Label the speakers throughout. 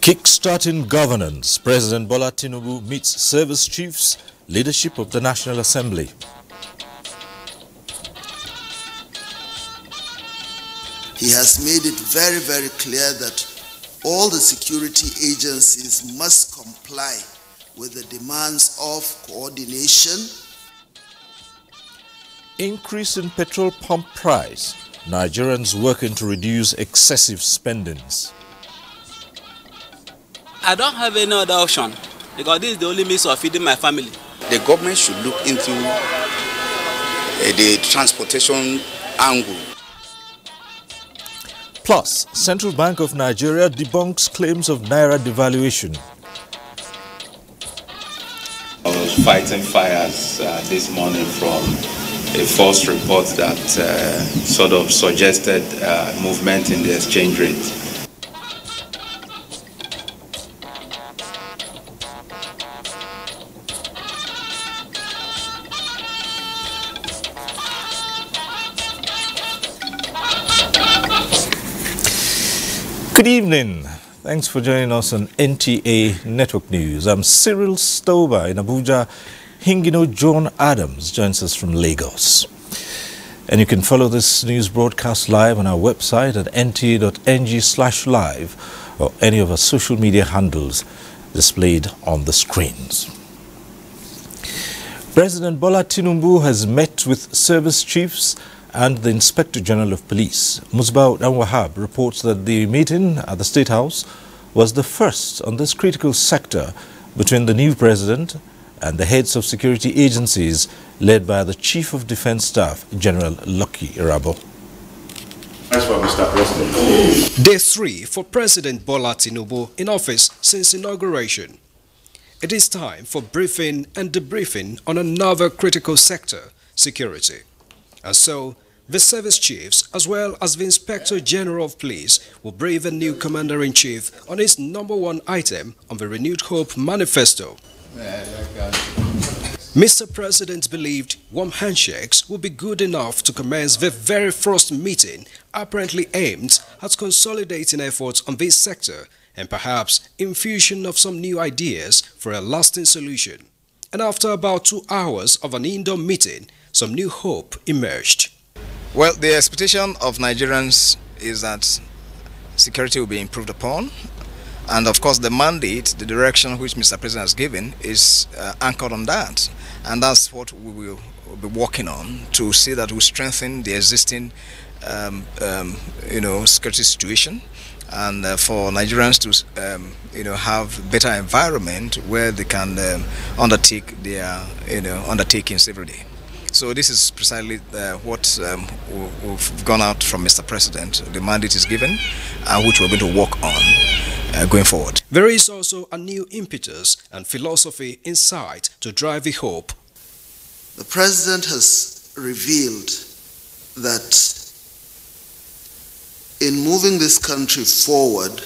Speaker 1: Kickstarting governance, President Bola Tinubu meets service chiefs, leadership of the National Assembly.
Speaker 2: He has made it very, very clear that all the security agencies must comply with the demands of coordination.
Speaker 1: Increase in petrol pump price. Nigerians working to reduce excessive spendings.
Speaker 3: I don't have any other option because this is the only means of feeding my family.
Speaker 4: The government should look into uh, the transportation angle.
Speaker 1: Plus, Central Bank of Nigeria debunks claims of Naira devaluation.
Speaker 5: Fighting fires uh, this morning from a false report that uh, sort of suggested uh, movement in the exchange rate.
Speaker 1: Good evening. Thanks for joining us on NTA Network News. I'm Cyril Stober in Abuja. Hingino John Adams joins us from Lagos. And you can follow this news broadcast live on our website at nta.ng slash live or any of our social media handles displayed on the screens. President Bola Tinubu has met with service chiefs and the Inspector General of Police. Musbah Wahab reports that the meeting at the State House was the first on this critical sector between the new president and the heads of security agencies led by the Chief of Defense Staff, General Lucky Irabor.
Speaker 6: Mr. President.
Speaker 7: Day three for President Bola Tinubu in office since inauguration. It is time for briefing and debriefing on another critical sector, security. And so, the service chiefs, as well as the Inspector General of Police, will brief the new Commander-in-Chief on his number one item on the Renewed Hope Manifesto. Mr. President believed warm handshakes would be good enough to commence the very first meeting apparently aimed at consolidating efforts on this sector and perhaps infusion of some new ideas for a lasting solution. And after about two hours of an indoor meeting, some new hope emerged.
Speaker 8: Well, the expectation of Nigerians is that security will be improved upon. And of course, the mandate, the direction which Mr. President has given is uh, anchored on that. And that's what we will be working on to see that we strengthen the existing um, um, you know, security situation and uh, for Nigerians to um, you know have better environment where they can um, undertake their you know undertakings every day. So this is precisely uh, what um, we've gone out from Mr. President. The mandate is given, uh, which we're going to work on uh, going forward.
Speaker 7: There is also a new impetus and philosophy in sight to drive the hope.
Speaker 2: The President has revealed that in moving this country forward,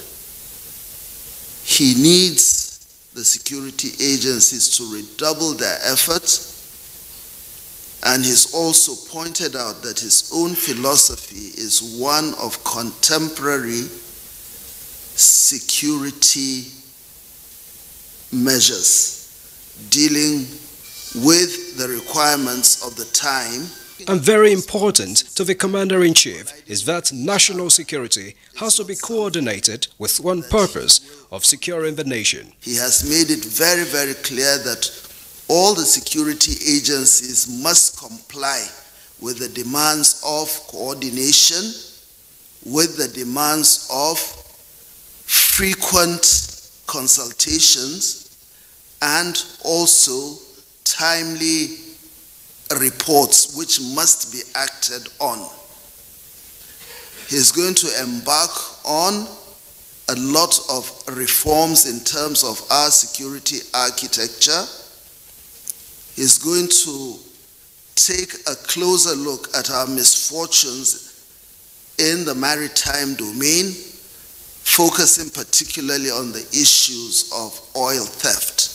Speaker 2: he needs the security agencies to redouble their efforts and he's also pointed out that his own philosophy is one of contemporary security measures dealing with the requirements of the time.
Speaker 7: And very important to the Commander-in-Chief is that national security has to be coordinated with one purpose of securing the nation.
Speaker 2: He has made it very, very clear that all the security agencies must comply with the demands of coordination, with the demands of frequent consultations, and also timely reports which must be acted on. He's going to embark on a lot of reforms in terms of our security architecture is going to take a closer look at our misfortunes in the maritime domain, focusing particularly on the issues of oil theft.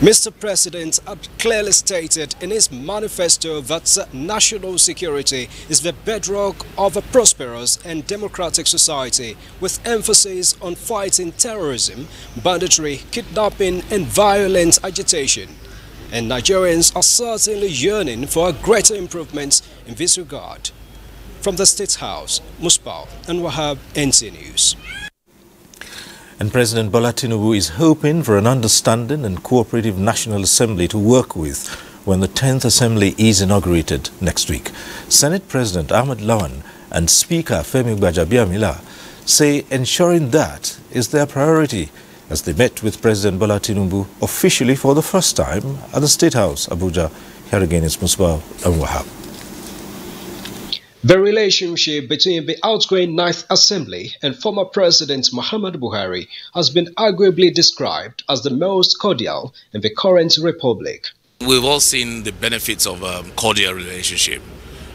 Speaker 7: Mr. President had clearly stated in his manifesto that national security is the bedrock of a prosperous and democratic society with emphasis on fighting terrorism, banditry, kidnapping and violent agitation. And Nigerians are certainly yearning for a greater improvement in this regard. From the State House, Musbau and Wahab NT News.
Speaker 1: And President Bola Tinubu is hoping for an understanding and cooperative National Assembly to work with when the 10th Assembly is inaugurated next week. Senate President Ahmed Lawan and Speaker Femi Gbajabiamila say ensuring that is their priority as they met with President Bola Tinubu officially for the first time at the State House, Abuja. Here again is Musbah and Wahab.
Speaker 7: The relationship between the outgoing Ninth Assembly and former President Muhammad Buhari has been arguably described as the most cordial in the current republic.
Speaker 9: We've all seen the benefits of a cordial relationship.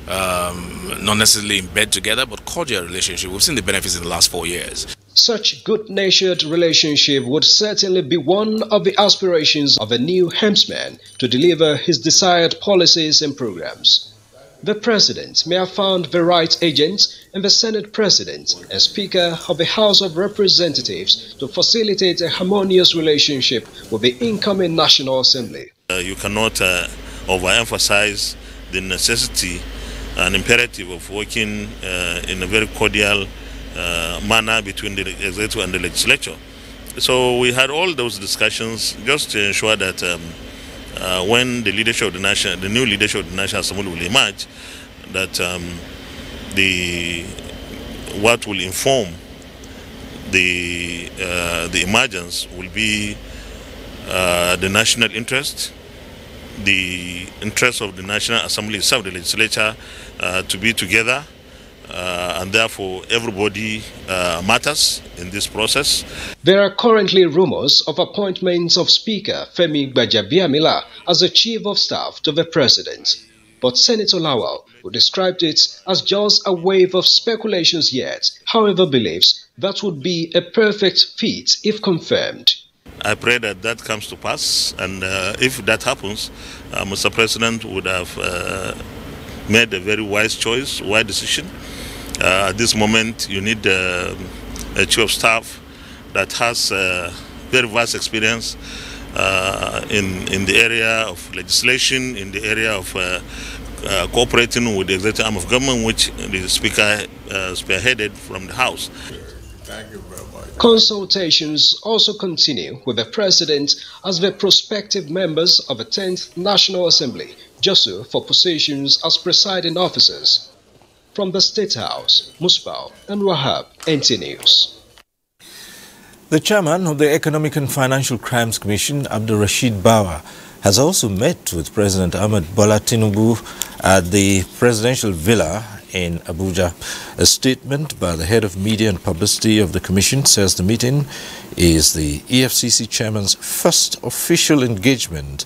Speaker 9: Um, not necessarily in bed together, but cordial relationship. We've seen the benefits in the last four years.
Speaker 7: Such good-natured relationship would certainly be one of the aspirations of a new helmsman to deliver his desired policies and programs. The President may have found the right agent and the Senate President and Speaker of the House of Representatives to facilitate a harmonious relationship with the incoming National Assembly.
Speaker 10: Uh, you cannot uh, overemphasize the necessity and imperative of working uh, in a very cordial uh, manner between the executive and the legislature. So we had all those discussions just to ensure that um, uh, when the leadership of the national, the new leadership of the National Assembly will emerge, that um, the what will inform the uh, the emergence will be uh, the national interest, the interest of the National Assembly itself, the legislature, uh, to be together. Uh, and therefore everybody uh, matters in this process.
Speaker 7: There are currently rumors of appointments of Speaker Femi Gbajabiamila as the Chief of Staff to the President. But Senator Lawan, who described it as just a wave of speculations yet, however believes that would be a perfect fit if confirmed.
Speaker 10: I pray that that comes to pass, and uh, if that happens, uh, Mr. President would have uh, made a very wise choice, wise decision. Uh, at this moment, you need uh, a chief of staff that has uh, very vast experience in in the area of legislation, in the area of cooperating with the executive arm of government, which the Speaker spearheaded from the House.
Speaker 7: Thank you very much. Consultations also continue with the President as the prospective members of the 10th National Assembly jostle for positions as presiding officers. From the State House, Musbau and Wahab, NT News.
Speaker 1: The chairman of the Economic and Financial Crimes Commission, Abdul Rashid Bawa, has also met with President Ahmed Bola Tinubu at the presidential villa in Abuja. A statement by the head of media and publicity of the commission says the meeting is the EFCC chairman's first official engagement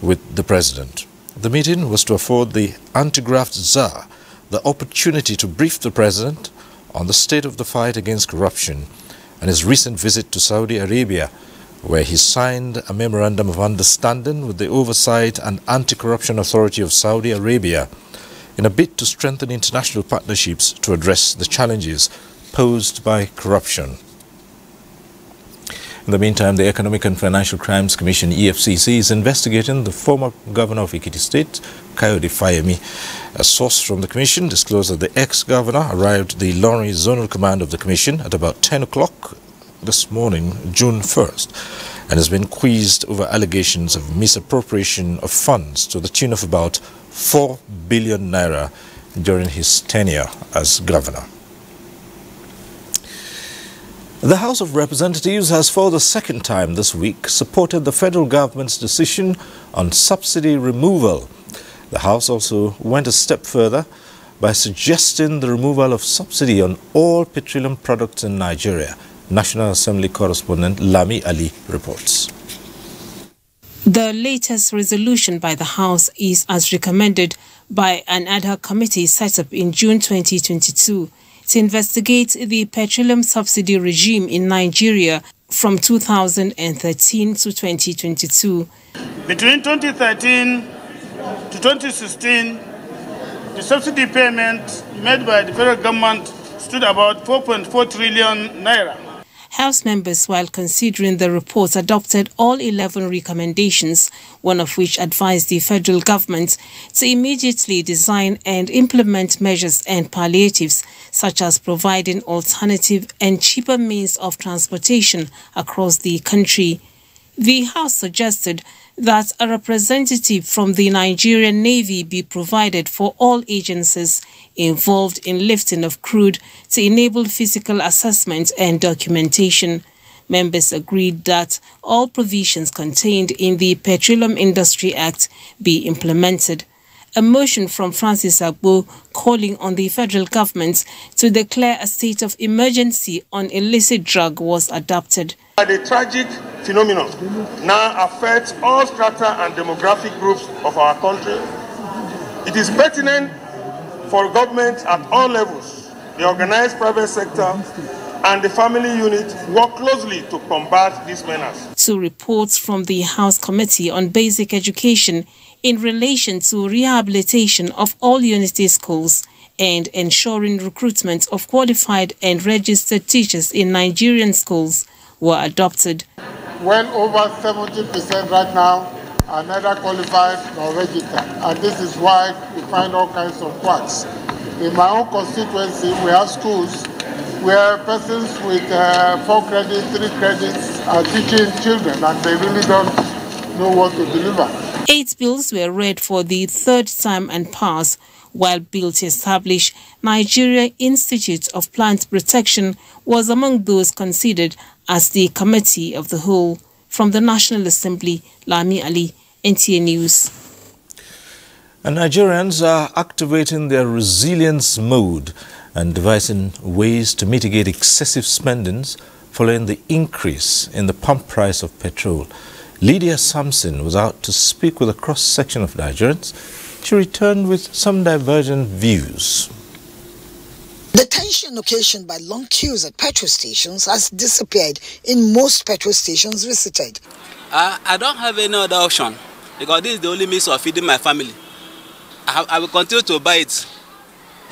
Speaker 1: with the president. The meeting was to afford the anti-graft czar the opportunity to brief the president on the state of the fight against corruption and his recent visit to Saudi Arabia, where he signed a memorandum of understanding with the Oversight and Anti-Corruption Authority of Saudi Arabia in a bid to strengthen international partnerships to address the challenges posed by corruption. In the meantime, the Economic and Financial Crimes Commission, EFCC, is investigating the former governor of Ekiti State, Kayode Fayemi. A source from the commission disclosed that the ex-governor arrived the Ilorin Zonal Command of the commission at about 10 o'clock this morning, June 1st, and has been quizzed over allegations of misappropriation of funds to the tune of about 4 billion naira during his tenure as governor. The House of Representatives has for the second time this week supported the federal government's decision on subsidy removal. The House also went a step further by suggesting the removal of subsidy on all petroleum products in Nigeria. National Assembly correspondent Lami Ali reports.
Speaker 11: The latest resolution by the House is as recommended by an ad hoc committee set up in June 2022 to investigate the petroleum subsidy regime in Nigeria from 2013 to 2022.
Speaker 12: Between 2013 to 2016, the subsidy payment made by the federal government stood about 4.4 trillion naira.
Speaker 11: House members, while considering the report, adopted all 11 recommendations, one of which advised the federal government to immediately design and implement measures and palliatives, such as providing alternative and cheaper means of transportation across the country. The House suggested that a representative from the Nigerian Navy be provided for all agencies involved in lifting of crude to enable physical assessment and documentation. Members agreed that all provisions contained in the Petroleum Industry Act be implemented. A motion from Francis Agbo calling on the federal government to declare a state of emergency on illicit drug was adopted.
Speaker 13: The tragic phenomenon now affects all strata and demographic groups of our country. It is pertinent for government at all levels, the organized private sector, and the family unit work closely to combat these menace.
Speaker 11: Two reports from the House Committee on Basic Education in relation to rehabilitation of all unity schools and ensuring recruitment of qualified and registered teachers in Nigerian schools were adopted.
Speaker 14: Well over 70% right now are neither qualified nor registered. And this is why we find all kinds of quacks. In my own constituency, we have schools where persons with uh, four credits, three credits are teaching children and they really don't know what to deliver.
Speaker 11: Eight bills were read for the third time and passed, while bill to establish Nigeria Institute of Plant Protection was among those considered as the committee of the whole. From the National Assembly, Lami Ali, NTA News.
Speaker 1: And Nigerians are activating their resilience mode and devising ways to mitigate excessive spendings following the increase in the pump price of petrol. Lydia Sampson was out to speak with a cross-section of Nigerians. She returned with some divergent views.
Speaker 15: The tension occasioned by long queues at petrol stations has disappeared in most petrol stations visited.
Speaker 3: I, I don't have any other option because this is the only means of feeding my family. I, I will continue to buy it.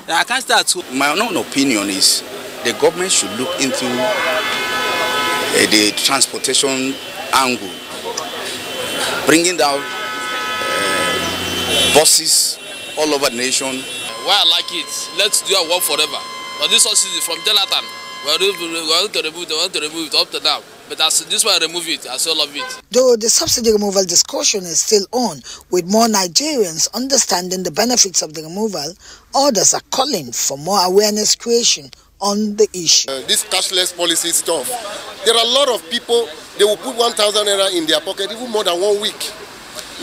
Speaker 3: I can't start to.
Speaker 4: My own opinion is the government should look into uh, the transportation angle, bringing down uh, buses all over the nation
Speaker 9: why I like it. Let's do our work forever. But this subsidy from Jonathan, we want to remove it, we want to remove it up to now. But as this one remove it, I still love it.
Speaker 15: Though the subsidy removal discussion is still on, with more Nigerians understanding the benefits of the removal, others are calling for more awareness creation on the issue.
Speaker 16: Uh, this cashless policy stuff, there are a lot of people, they will put 1,000 naira in their pocket even more than one week.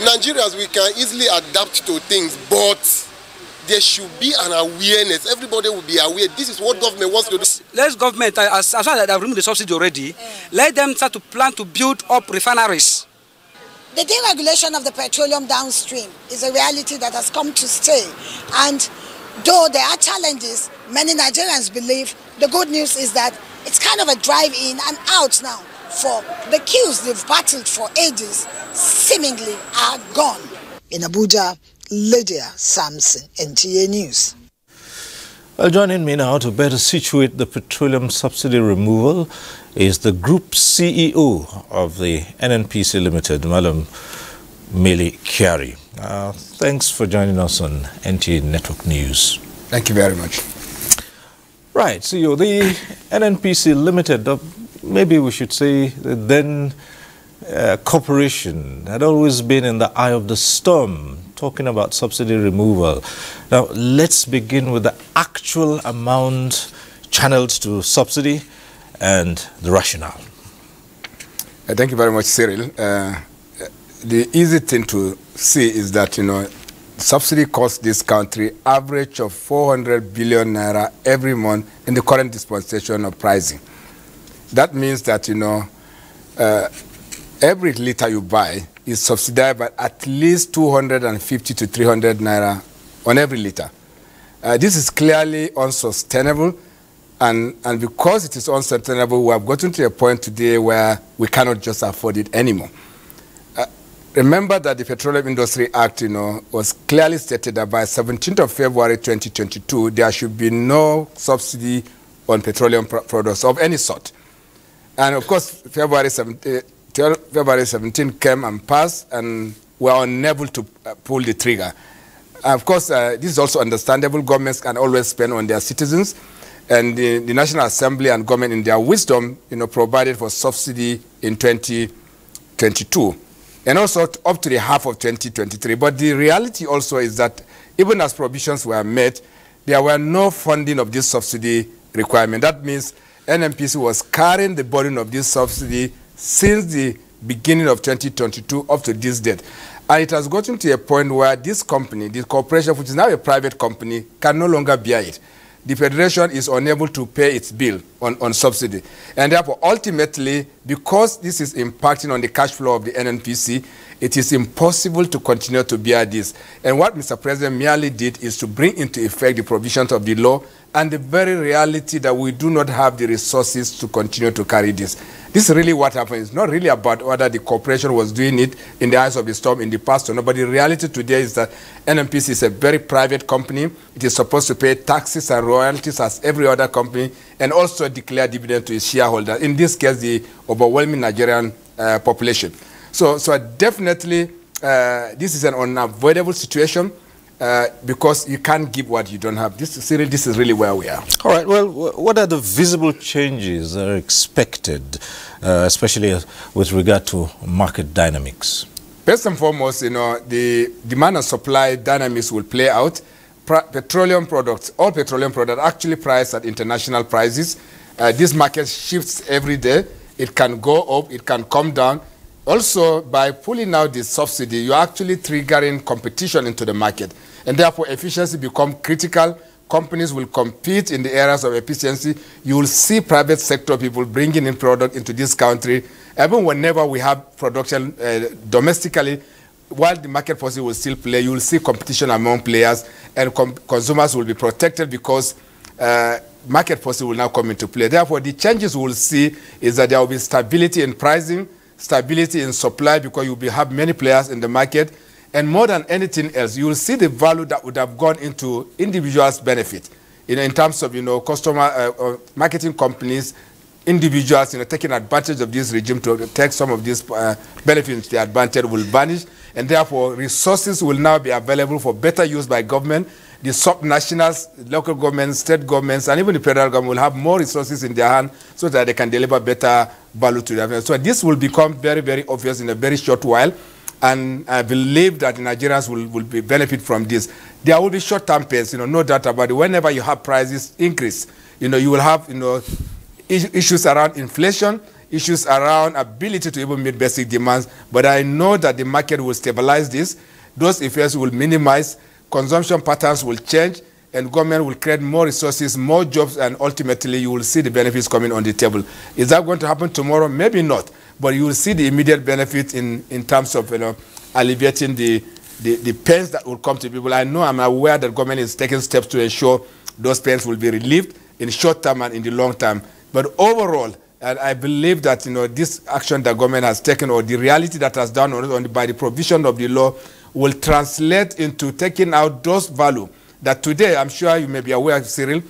Speaker 16: Nigerians, we can easily adapt to things, but there should be an awareness. Everybody will be aware. This is what government wants to do.
Speaker 17: Let government, uh, as, as far as they have removed the subsidy already, let them start to plan to build up refineries.
Speaker 15: The deregulation of the petroleum downstream is a reality that has come to stay. And though there are challenges, many Nigerians believe the good news is that it's kind of a drive in and out now for the queues they've battled for ages seemingly are gone. In Abuja, Lydia Sampson, NTA News.
Speaker 1: Well, joining me now to better situate the petroleum subsidy removal is the Group CEO of the NNPC Limited, Madam Mele Kyari. Uh, thanks for joining us on NTA Network News.
Speaker 18: Thank you very much.
Speaker 1: Right, CEO, the NNPC Limited, uh, maybe we should say the then uh, corporation had always been in the eye of the storm talking about subsidy removal. Now, let's begin with the actual amount channeled to subsidy and the rationale.
Speaker 18: Uh, thank you very much, Cyril. Uh, the easy thing to see is that, you know, subsidy costs this country average of 400 billion naira every month in the current dispensation of pricing. That means that, you know, uh, every liter you buy is subsidized by at least 250 to 300 naira on every liter. Uh, this is clearly unsustainable, and, and because it is unsustainable, we have gotten to a point today where we cannot just afford it anymore. Uh, remember that the Petroleum Industry Act you know, was clearly stated that by 17th of February 2022, there should be no subsidy on petroleum products of any sort. And of course, February 17th, 12, February 17 came and passed, and we were unable to uh, pull the trigger. Uh, of course, uh, this is also understandable. Governments can always spend on their citizens, and the, the, National Assembly and government, in their wisdom, you know, provided for subsidy in 2022, and also up to the half of 2023. But the reality also is that even as provisions were made, there were no funding of this subsidy requirement. That means NNPC was carrying the burden of this subsidy since the beginning of 2022 up to this date. And it has gotten to a point where this company, this corporation, which is now a private company, can no longer bear it the Federation is unable to pay its bill on, on subsidy. And therefore, ultimately, because this is impacting on the cash flow of the NNPC, it is impossible to continue to bear this. And what Mr. President merely did is to bring into effect the provisions of the law and the very reality that we do not have the resources to continue to carry this. This is really what happened. It's not really about whether the corporation was doing it in the eyes of the storm in the past or not, but the reality today is that NNPC is a very private company. It is supposed to pay taxes and royalties as every other company and also declare dividend to its shareholders, in this case, the overwhelming Nigerian uh, population. So, so definitely, uh, this is an unavoidable situation. Uh, because you can't give what you don't have. This is, really, this is really where we are.
Speaker 1: All right. Well, what are the visible changes that are expected, uh, especially with regard to market dynamics?
Speaker 18: First and foremost, you know, the demand and supply dynamics will play out. Pra petroleum products, all petroleum products actually priced at international prices. Uh, this market shifts every day. It can go up, it can come down. Also, by pulling out the subsidy, you're actually triggering competition into the market. And therefore, efficiency become critical. Companies will compete in the areas of efficiency. You will see private sector people bringing in product into this country. Even whenever we have production uh, domestically, while the market forces will still play, you will see competition among players, and consumers will be protected because uh, market forces will now come into play. Therefore, the changes we will see is that there will be stability in pricing, stability in supply because you will have many players in the market. And more than anything else, you will see the value that would have gone into individuals' benefit. You know, in terms of, you know, customer uh, uh, marketing companies, individuals, you know, taking advantage of this regime to take some of these uh, benefits, the advantage will vanish. And therefore, resources will now be available for better use by government. The sub-nationals, local governments, state governments, and even the federal government will have more resources in their hand so that they can deliver better value to them. So this will become very, very obvious in a very short while. And I believe that Nigerians will, will be benefit from this. There will be short-term pains, you know, no doubt about it. Whenever you have prices increase, you know, you will have, you know, issues around inflation, issues around ability to even meet basic demands. But I know that the market will stabilize this. Those effects will minimize, consumption patterns will change, and government will create more resources, more jobs, and ultimately you will see the benefits coming on the table. Is that going to happen tomorrow? Maybe not, but you will see the immediate benefit in, in terms of you know, alleviating the, the, the pains that will come to people. I know I'm aware that government is taking steps to ensure those pains will be relieved in short term and in the long term. But overall, and I believe that you know this action that government has taken or the reality that has done on, on, by the provision of the law will translate into taking out those value that today, I'm sure you may be aware, Cyril,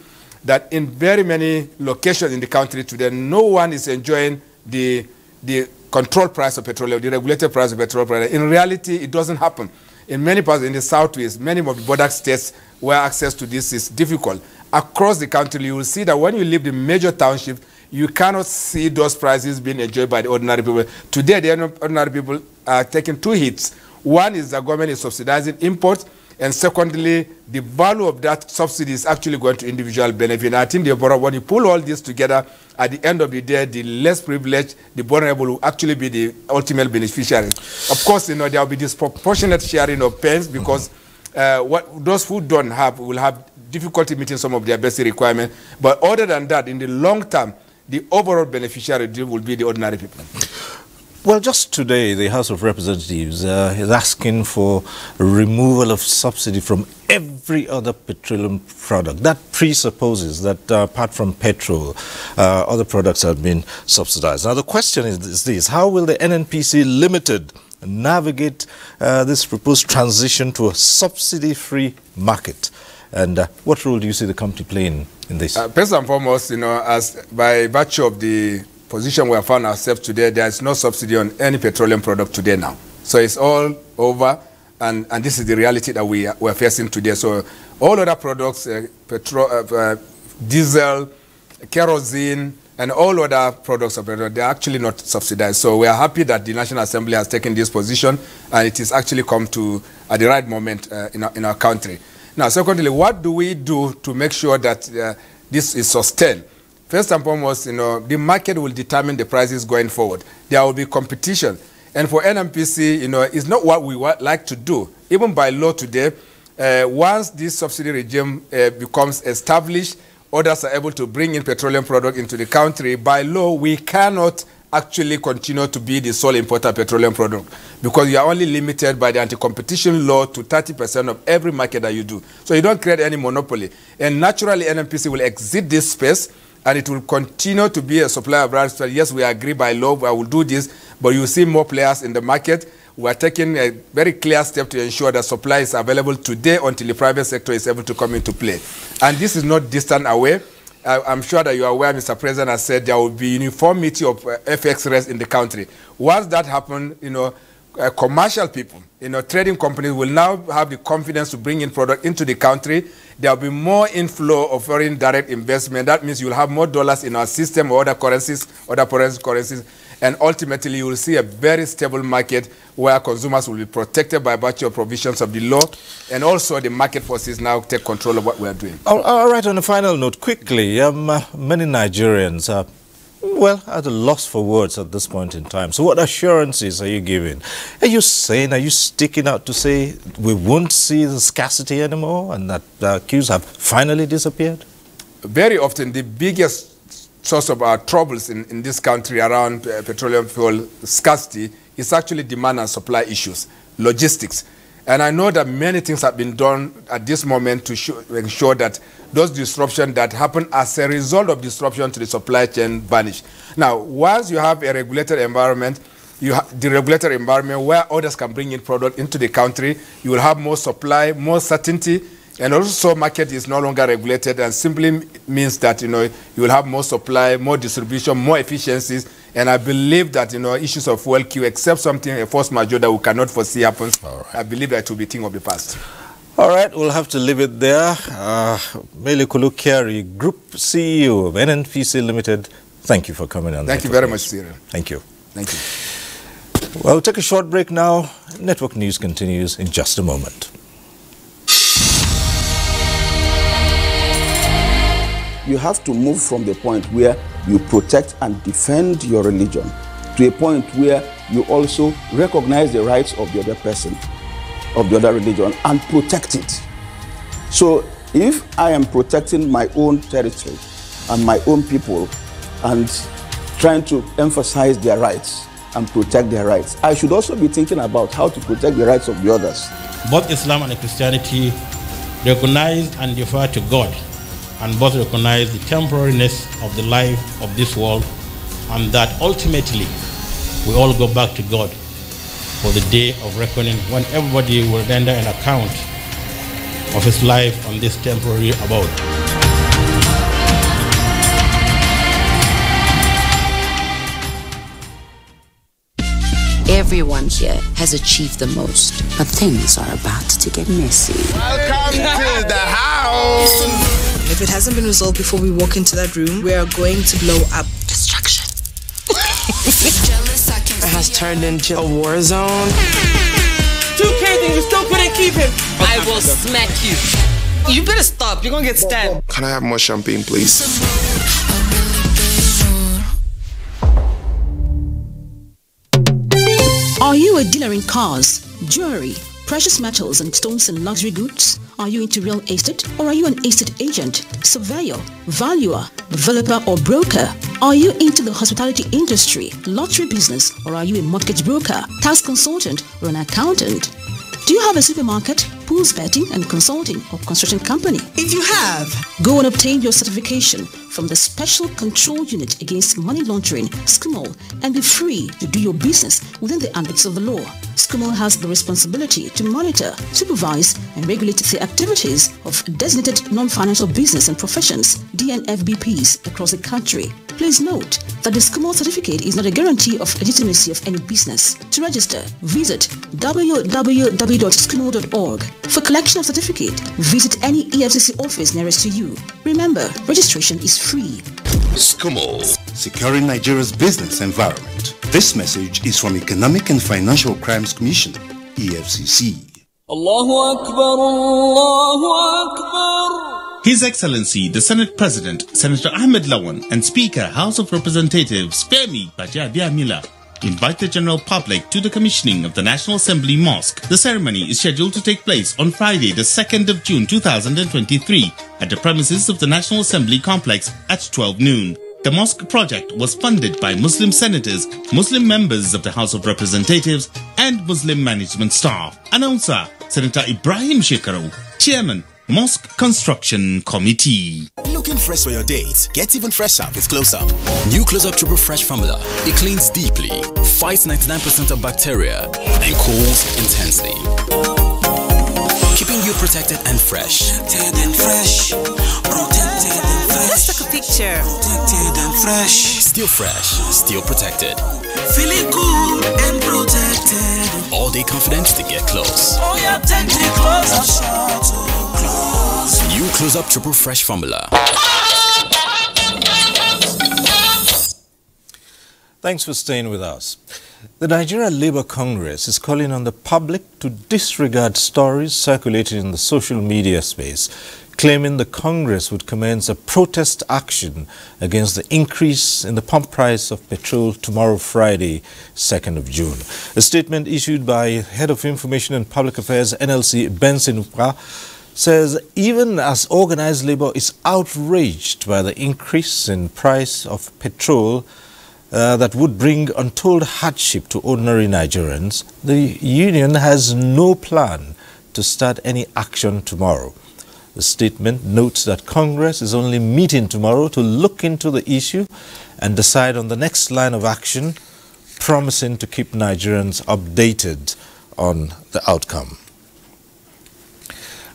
Speaker 18: that in very many locations in the country today, no one is enjoying the, the control price of petroleum, the regulated price of petroleum. In reality, it doesn't happen. In many parts in the southwest, many of the border states where access to this is difficult. Across the country, you will see that when you leave the major township, you cannot see those prices being enjoyed by the ordinary people. Today, the ordinary people are taking two hits. One is the government is subsidizing imports, and secondly, the value of that subsidy is actually going to individual benefit. And I think the borrower, when you pull all this together, at the end of the day, the less privileged, the vulnerable will actually be the ultimate beneficiaries. Of course, you know, there will be disproportionate sharing of pains because uh, what those who don't have will have difficulty meeting some of their basic requirements. But other than that, in the long term, the overall beneficiary will be the ordinary people.
Speaker 1: Well, just today, the House of Representatives uh, is asking for removal of subsidy from every other petroleum product. That presupposes that uh, apart from petrol, uh, other products have been subsidized. Now, the question is, is this, how will the NNPC Limited navigate uh, this proposed transition to a subsidy-free market? And uh, what role do you see the company playing in this?
Speaker 18: Uh, first and foremost, you know, as by virtue of the position we have found ourselves today, there is no subsidy on any petroleum product today now. So it's all over, and, and this is the reality that we are, we are facing today. So all other products, uh, petrol, uh, uh, diesel, kerosene, and all other products of petrol, they're actually not subsidized. So we are happy that the National Assembly has taken this position, and it has actually come to at the right moment uh, in, our, in our country. Now, secondly, what do we do to make sure that uh, this is sustained? First and foremost, you know, the market will determine the prices going forward. There will be competition. And for NNPC, you know, it's not what we like to do. Even by law today, uh, once this subsidy regime uh, becomes established, others are able to bring in petroleum product into the country. By law, we cannot actually continue to be the sole importer of petroleum product because you are only limited by the anti-competition law to 30% of every market that you do. So you don't create any monopoly. And naturally, NNPC will exit this space and it will continue to be a supplier of rice. Yes, we agree by law, I will do this, but you see more players in the market. We are taking a very clear step to ensure that supply is available today until the private sector is able to come into play. And this is not distant away. I'm sure that you are aware, Mr. President has said there will be uniformity of uh, FX rates in the country. Once that happens, you know, uh, commercial people, you know, trading companies will now have the confidence to bring in product into the country. There will be more inflow of foreign direct investment. That means you'll have more dollars in our system or other currencies, other foreign currencies, and ultimately you will see a very stable market where consumers will be protected by virtue of provisions of the law, and also the market forces now take control of what we are doing.
Speaker 1: all, all right, on a final note, quickly, um, many Nigerians are well, at a loss for words at this point in time. So what assurances are you giving? Are you saying, are you sticking out to say we won't see the scarcity anymore and that the queues have finally disappeared?
Speaker 18: Very often the biggest source of our troubles in, in this country around uh, petroleum fuel scarcity is actually demand and supply issues, logistics. And I know that many things have been done at this moment to ensure that those disruptions that happen as a result of disruption to the supply chain vanish. Now, once you have a regulated environment, you the regulated environment where others can bring in product into the country, you will have more supply, more certainty, and also market is no longer regulated and simply means that, you know, you will have more supply, more distribution, more efficiencies, and I believe that, you know, issues of fuel queue, except something, a force majeure that we cannot foresee happens, right. I believe that will be thing of the past.
Speaker 1: All right, we'll have to leave it there. Uh, Mele Kolo Kyari, Group CEO of NNPC Limited, thank you for coming on.
Speaker 18: Thank you very much, Cyril.
Speaker 1: Thank you.
Speaker 18: Thank
Speaker 1: you. Well, we'll take a short break now. Network News continues in just a moment.
Speaker 19: you have to move from the point where you protect and defend your religion to a point where you also recognize the rights of the other person, of the other religion, and protect it. So if I am protecting my own territory and my own people and trying to emphasize their rights and protect their rights, I should also be thinking about how to protect the rights of the others.
Speaker 20: Both Islam and Christianity recognize and defer to God and both recognize the temporariness of the life of this world and that ultimately we all go back to God for the day of reckoning when everybody will render an account of his life on this temporary abode.
Speaker 21: Everyone here has achieved the most, but things are about to get messy.
Speaker 22: Welcome to the house.
Speaker 23: If it hasn't been resolved before we walk into that room, we are going to blow up.
Speaker 21: Destruction.
Speaker 23: it has turned into a war zone.
Speaker 24: Two K things, you still couldn't keep him.
Speaker 23: I will smack you. You better stop. You're gonna get stabbed.
Speaker 22: Can I have more champagne, please?
Speaker 25: Are you a dealer in cars, jewelry, precious metals and stones and luxury goods? Are you into real estate or are you an estate agent, surveyor, valuer, developer or broker? Are you into the hospitality industry, lottery business or are you a mortgage broker, tax consultant or an accountant? Do you have a supermarket, pools betting and consulting or construction company? If you have, go and obtain your certification from the Special Control Unit Against Money Laundering, SCUML, and be free to do your business within the ambits of the law. SCUML has the responsibility to monitor, supervise, and regulate the activities of designated non-financial business and professions, DNFBPs, across the country. Please note that the SCUML certificate is not a guarantee of legitimacy of any business. To register, visit www.scuml.org. For collection of certificate, visit any EFCC office nearest to you. Remember, registration is free.
Speaker 26: SCUML, securing Nigeria's business environment. This message is from Economic and Financial Crimes Commission, EFCC.
Speaker 27: Allahu Akbar, Allahu Akbar.
Speaker 28: His Excellency, the Senate President, Senator Ahmed Lawan, and Speaker, House of Representatives, Femi Gbajabiamila, invite the general public to the commissioning of the National Assembly Mosque. The ceremony is scheduled to take place on Friday, the 2nd of June 2023, at the premises of the National Assembly Complex at 12 noon. The mosque project was funded by Muslim senators, Muslim members of the House of Representatives, and Muslim management staff. Announcer, Senator Ibrahim Shekarau, Chairman, Mosque Construction Committee.
Speaker 29: Looking fresh for your date? Get even fresher with Close Up. New Close Up Triple Fresh formula. It cleans deeply, fights 99% of bacteria, and cools intensely. Keeping you protected and fresh.
Speaker 30: Protected and fresh. Protected and fresh.
Speaker 31: Let's take a picture.
Speaker 30: Protected and fresh.
Speaker 29: Still fresh, still protected.
Speaker 30: Feeling cool and protected.
Speaker 29: All day confident to get close.
Speaker 30: Oh yeah, take me close. Close.
Speaker 29: Up Triple Fresh formula.
Speaker 1: Thanks for staying with us. The Nigeria Labour Congress is calling on the public to disregard stories circulated in the social media space claiming the Congress would commence a protest action against the increase in the pump price of petrol tomorrow, Friday, 2nd of June. A statement issued by Head of Information and Public Affairs, NLC, Benson Upah, says even as organized labor is outraged by the increase in price of petrol, uh, that would bring untold hardship to ordinary Nigerians, the union has no plan to start any action tomorrow. The statement notes that Congress is only meeting tomorrow to look into the issue and decide on the next line of action, promising to keep Nigerians updated on the outcome.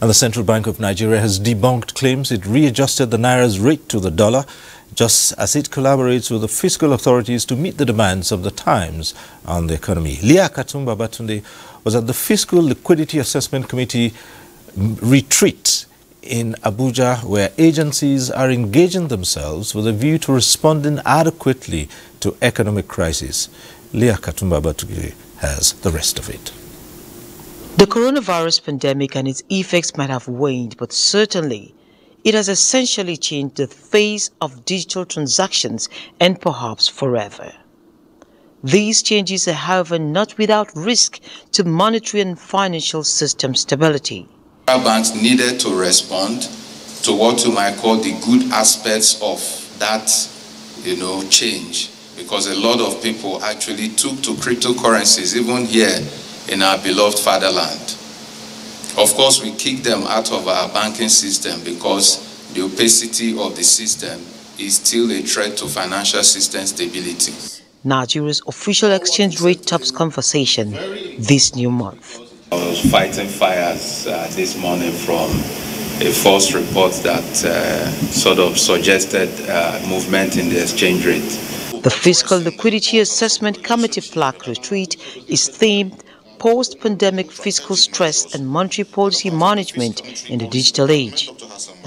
Speaker 1: And the Central Bank of Nigeria has debunked claims it readjusted the Naira's rate to the dollar just as it collaborates with the fiscal authorities to meet the demands of the times on the economy. Leah Katumba Batunde was at the Fiscal Liquidity Assessment Committee retreat in Abuja where agencies are engaging themselves with a view to responding adequately to economic crisis. Leah Katumba Batunde has the rest of it.
Speaker 32: The coronavirus pandemic and its effects might have waned, but certainly it has essentially changed the face of digital transactions and perhaps forever. These changes are, however, not without risk to monetary and financial system stability.
Speaker 33: Banks needed to respond to what you might call the good aspects of that, you know, change, because a lot of people actually took to cryptocurrencies, even here in our beloved fatherland. Of course, we kick them out of our banking system because the opacity of the system is still a threat to financial system stability.
Speaker 32: Nigeria's official exchange rate tops conversation this new month.
Speaker 33: I was fighting fires uh, this morning from a false report that uh, sort of suggested uh, movement in the exchange rate.
Speaker 32: The Fiscal Liquidity Assessment Committee plaque retreat is themed post-pandemic fiscal stress and monetary policy management in the digital age.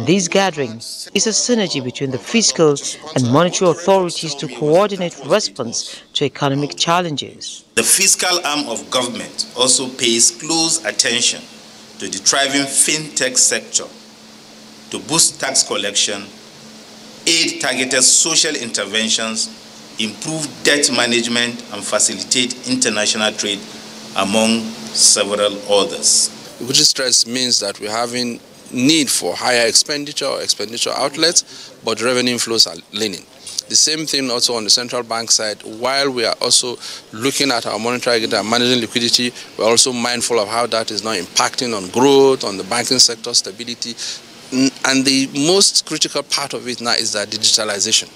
Speaker 32: This gathering is a synergy between the fiscal and monetary authorities to coordinate response to economic challenges.
Speaker 34: The fiscal arm of government also pays close attention to the thriving fintech sector to boost tax collection, aid targeted social interventions, improve debt management, and facilitate international trade among several others.
Speaker 35: Liquidity stress means that we're having need for higher expenditure or expenditure outlets, but revenue flows are leaning. The same thing also on the central bank side. While we are also looking at our monetary and managing liquidity, we're also mindful of how that is now impacting on growth, on the banking sector stability. And the most critical part of it now is that digitalization.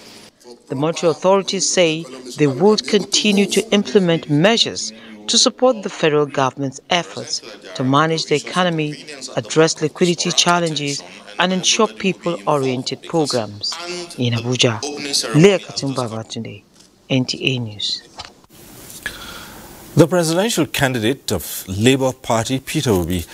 Speaker 32: The monetary authorities say they would continue to implement measures to support the federal government's efforts to manage the economy, address liquidity challenges, and ensure people-oriented programs. In Abuja, Leah Katumba NTA News.
Speaker 1: The presidential candidate of Labour Party, Peter Obi,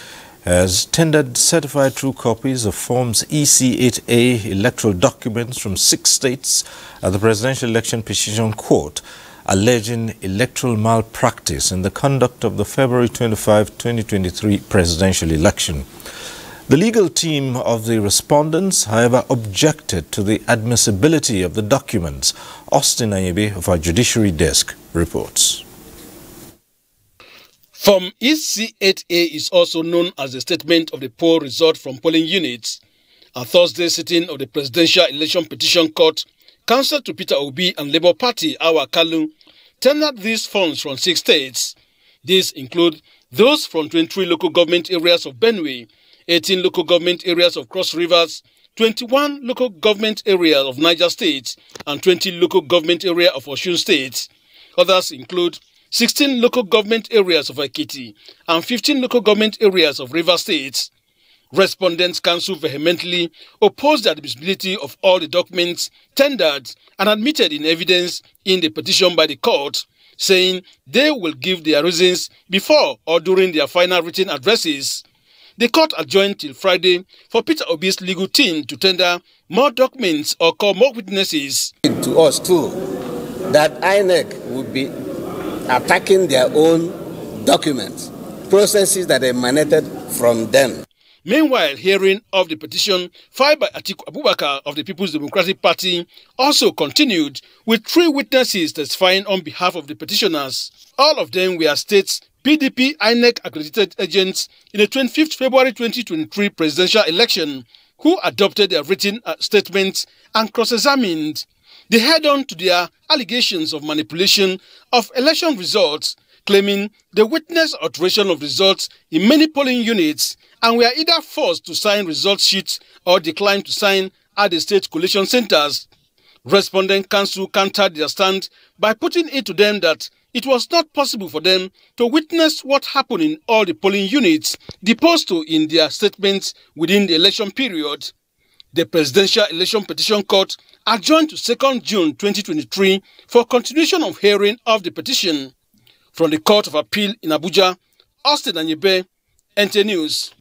Speaker 1: has tendered certified true copies of Forms EC8A electoral documents from six states at the Presidential Election Petition Court, alleging electoral malpractice in the conduct of the February 25, 2023 presidential election. The legal team of the respondents, however, objected to the admissibility of the documents. Austin Anyebe of our Judiciary Desk reports.
Speaker 36: Form EC8A is also known as the statement of the poll result from polling units. A Thursday sitting of the Presidential Election Petition Court, Counsel to Peter Obi and Labour Party Awa Kalu tendered these funds from six states. These include those from 23 local government areas of Benue, 18 local government areas of Cross Rivers, 21 local government areas of Niger State, and 20 local government area of Osun State. Others include 16 local government areas of Ekiti, and 15 local government areas of River State. Respondents counsel vehemently opposed the admissibility of all the documents tendered and admitted in evidence in the petition by the court, saying they will give their reasons before or during their final written addresses. The court adjourned till Friday for Peter Obi's legal team to tender more documents or call more witnesses.
Speaker 37: To us too, that INEC would be attacking their own documents, processes that emanated from them.
Speaker 36: Meanwhile, hearing of the petition filed by Atiku Abubakar of the People's Democratic Party also continued with three witnesses testifying on behalf of the petitioners. All of them were states PDP INEC accredited agents in the 25th February 2023 presidential election who adopted their written uh, statements and cross-examined they head on to their allegations of manipulation of election results, claiming they witnessed alteration of results in many polling units and were either forced to sign result sheets or declined to sign at the state collation centers. Respondent counsel countered their stand by putting it to them that it was not possible for them to witness what happened in all the polling units deposed to in their statements within the election period. The Presidential Election Petition Court adjourned to 2nd June 2023 for continuation of hearing of the petition. From the Court of Appeal in Abuja, Austin Anyebe, NT News.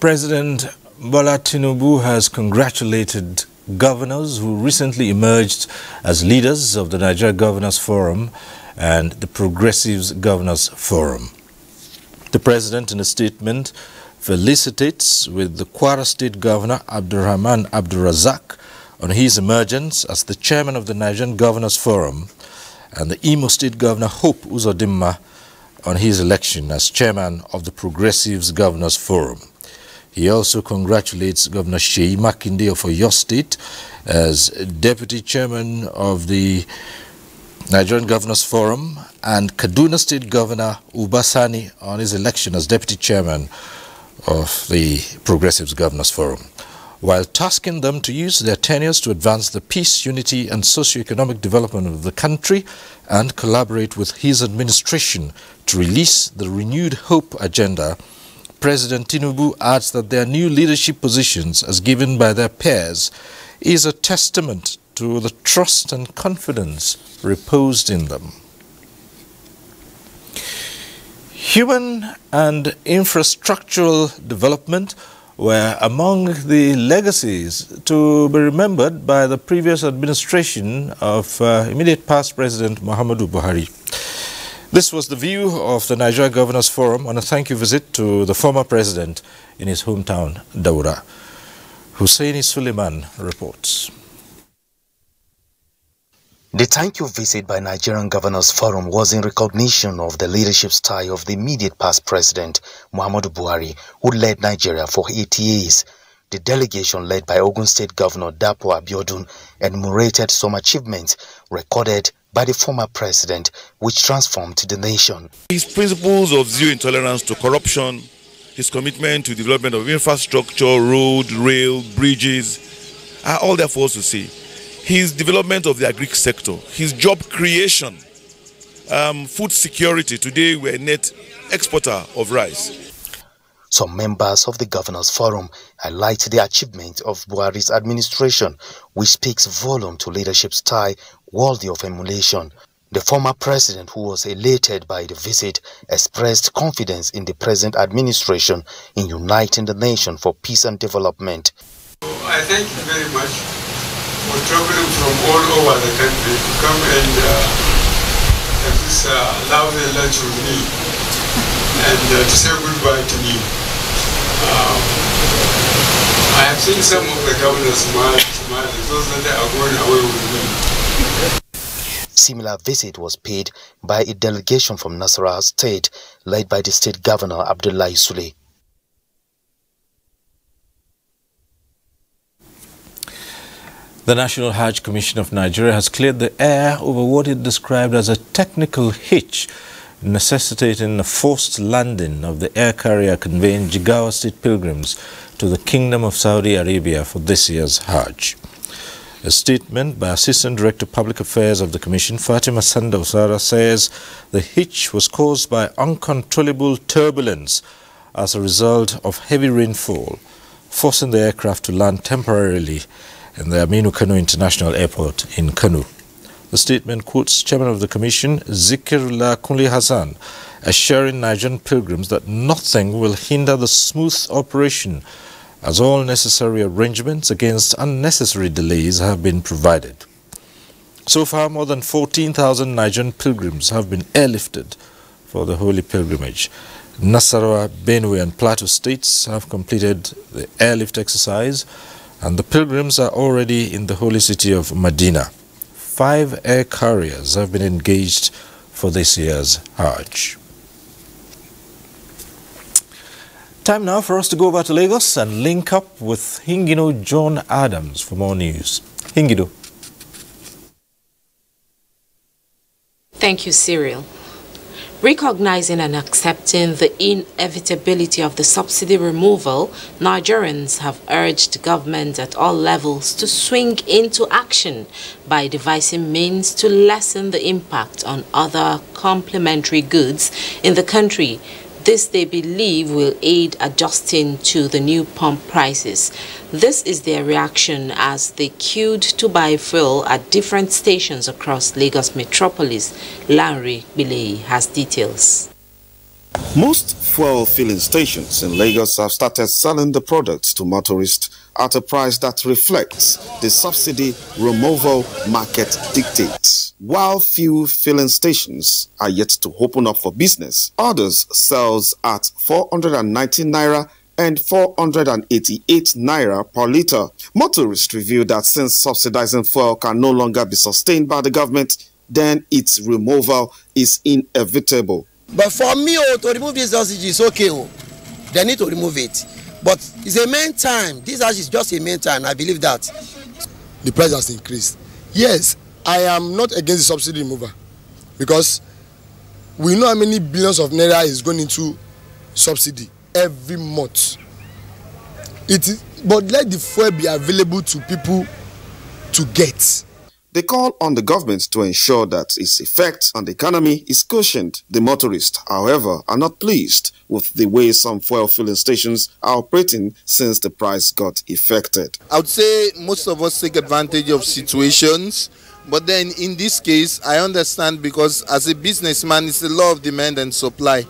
Speaker 1: President Bola Tinubu has congratulated governors who recently emerged as leaders of the Nigeria Governors Forum and the Progressives Governors Forum. The president, in a statement, felicitates with the Kwara State Governor Abdurrahman Abdurrazak on his emergence as the chairman of the Nigerian Governors Forum and the Imo State Governor Hope Uzodimma on his election as chairman of the Progressives Governors Forum. He also congratulates Governor Sheyi Makinde of Oyo State as deputy chairman of the Nigerian Governors Forum and Kaduna State Governor Uba Sani on his election as deputy chairman of the Progressives Governors Forum, while tasking them to use their tenures to advance the peace, unity and socio-economic development of the country and collaborate with his administration to release the renewed hope agenda, President Tinubu adds that their new leadership positions as given by their peers is a testament to the trust and confidence reposed in them. Human and infrastructural development were among the legacies to be remembered by the previous administration of uh, immediate past President Muhammadu Buhari. This was the view of the Nigeria Governors Forum on a thank you visit to the former president in his hometown, Daura. Husseini Suleiman reports.
Speaker 38: The thank you visit by Nigerian Governors Forum was in recognition of the leadership style of the immediate past president, Muhammadu Buhari, who led Nigeria for eight years. The delegation led by Ogun State Governor Dapo Abiodun enumerated some achievements recorded by the former president, which transformed the nation.
Speaker 20: His principles of zero intolerance to corruption, his commitment to development of infrastructure, road, rail, bridges, are all there for us to see his development of the agri sector, his job creation, um, food security. Today, we're a net exporter of rice.
Speaker 38: Some members of the Governors Forum highlight the achievement of Buhari's administration, which speaks volume to leadership style worthy of emulation. The former president, who was elated by the visit, expressed confidence in the present administration in uniting the nation for peace and development.
Speaker 39: I thank you very much for traveling from all over the country to come and uh, have this uh, lovely lunch with me and uh, to say goodbye to me. Um, I have seen some of the governors smile, smile, those that are going away with me.
Speaker 38: Similar visit was paid by a delegation from Nasarawa State led by the state governor Abdullahi Sule.
Speaker 1: The National Hajj Commission of Nigeria has cleared the air over what it described as a technical hitch necessitating a forced landing of the air carrier conveying Jigawa State pilgrims to the Kingdom of Saudi Arabia for this year's Hajj. A statement by Assistant Director of Public Affairs of the Commission, Fatima Sanda Usara, says the hitch was caused by uncontrollable turbulence as a result of heavy rainfall, forcing the aircraft to land temporarily in the Aminu Kano International Airport in Kano. The statement quotes Chairman of the Commission, Zikirullah Kunle Hassan, assuring Nigerian pilgrims that nothing will hinder the smooth operation as all necessary arrangements against unnecessary delays have been provided. So far, more than 14,000 Nigerian pilgrims have been airlifted for the holy pilgrimage. Nasarawa, Benue and Plateau states have completed the airlift exercise and the pilgrims are already in the holy city of Medina. Five air carriers have been engaged for this year's Hajj. Time now for us to go over to Lagos and link up with Hingino John Adams for more news. Hingido.
Speaker 21: Thank you, Cyril. Recognizing and accepting the inevitability of the subsidy removal, Nigerians have urged government at all levels to swing into action by devising means to lessen the impact on other complementary goods in the country this, they believe, will aid adjusting to the new pump prices. This is their reaction as they queued to buy fuel at different stations across Lagos metropolis. Larry Bilei has details.
Speaker 22: Most fuel filling stations in Lagos have started selling the products to motorists at a price that reflects the subsidy removal market dictates. While few filling stations are yet to open up for business, others sells at 419 naira and 488 naira per litre. Motorists reveal that since subsidizing fuel can no longer be sustained by the government, then its removal is inevitable.
Speaker 40: But for me, oh, to remove this subsidy is okay. Oh. They need to remove it. But it's a main time. This house is just a main time. I believe that.
Speaker 41: The price has increased. Yes, I am not against the subsidy remover because we know how many billions of naira is going into subsidy every month. It is, but let the fuel be available to people to get.
Speaker 22: They call on the government to ensure that its effect on the economy is cushioned. The motorists, however, are not pleased with the way some fuel filling stations are operating since the price got affected.
Speaker 19: I would say most of us take advantage of situations, but then in this case, I understand because as a businessman, it's the law of demand and supply.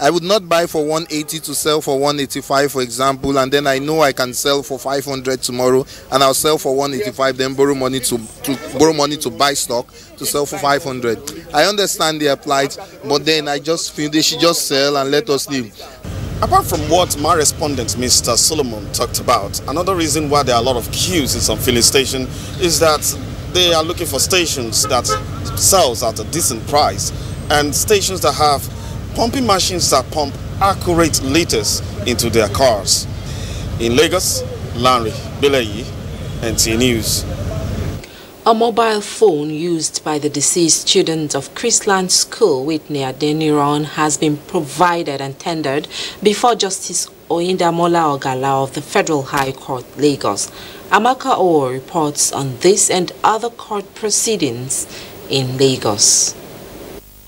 Speaker 19: I would not buy for 180 to sell for 185, for example, and then I know I can sell for 500 tomorrow, and I'll sell for 185, then borrow money to, to borrow money to buy stock to sell for 500. I understand their plight, but then I just feel they should just sell and let us live.
Speaker 22: Apart from what my respondent, Mr. Solomon, talked about, another reason why there are a lot of queues in some filling station is that they are looking for stations that sells at a decent price and stations that have pumping machines that pump accurate liters into their cars. In Lagos, Larry Beleyi, NT News.
Speaker 21: A mobile phone used by the deceased student of Chrisland School, Whitney Adeniran, has been provided and tendered before Justice Oyindamola Ogala of the Federal High Court, Lagos. Amaka O reports on this and other court proceedings in Lagos.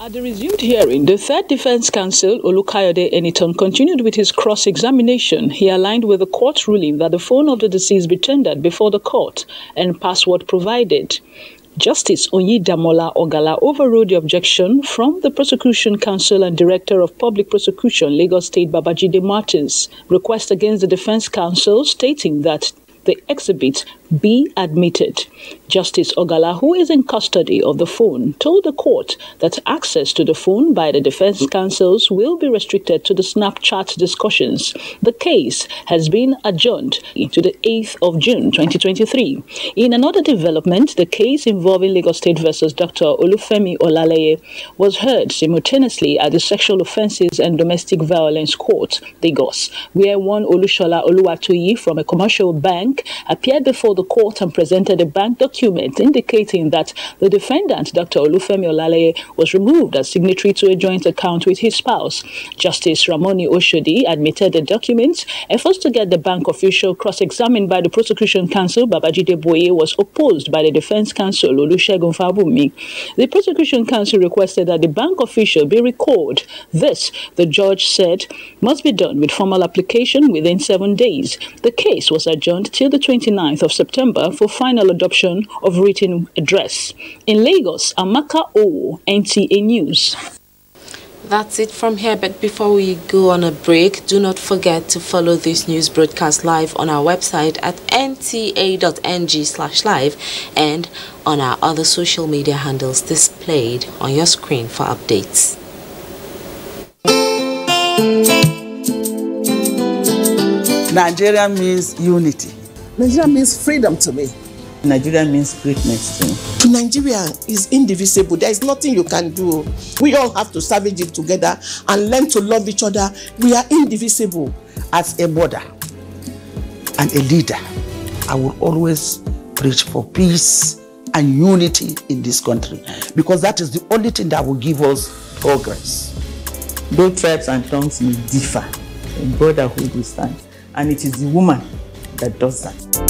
Speaker 42: At the resumed hearing, the third defense counsel, Olukayode Enitan, continued with his cross-examination. He aligned with the court ruling that the phone of the deceased be tendered before the court and password provided. Justice Oyindamola Ogala overrode the objection from the prosecution counsel and director of public prosecution, Lagos State Babajide Martins, request against the defense counsel stating that the exhibit be admitted. Justice Ogala, who is in custody of the phone, told the court that access to the phone by the defense counsels will be restricted to the Snapchat discussions. The case has been adjourned to the 8th of June 2023. In another development, the case involving Lagos State versus Dr. Olufemi Olaleye was heard simultaneously at the Sexual Offences and Domestic Violence Court, Lagos, where one Olushola Oluwatoyi from a commercial bank appeared before the court and presented a bank document indicating that the defendant, Dr. Olufemi Olaleye, was removed as signatory to a joint account with his spouse. Justice Ramoni Oshodi admitted the documents. Efforts to get the bank official cross-examined by the prosecution counsel, Babajide Boye, was opposed by the defense counsel, Olusegun Fabumi. The prosecution counsel requested that the bank official be recalled. This, the judge said, must be done with formal application within seven days. The case was adjourned till the 29th of September September for final adoption of written address. In Lagos, Amaka O, NTA News.
Speaker 21: That's it from here, but before we go on a break, do not forget to follow this news broadcast live on our website at nta.ng slash live and on our other social media handles displayed on your screen for updates.
Speaker 43: Nigeria means unity.
Speaker 44: Nigeria means freedom to me.
Speaker 43: Nigeria means greatness to me.
Speaker 44: Nigeria is indivisible. There is nothing you can do. We all have to savage it together and learn to love each other. We are indivisible.
Speaker 43: As a mother and a leader, I will always preach for peace and unity in this country because that is the only thing that will give us progress. Though tribes and tongues may differ, in brotherhood we stand. And it is the woman that does that.